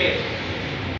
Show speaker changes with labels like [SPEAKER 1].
[SPEAKER 1] Okay.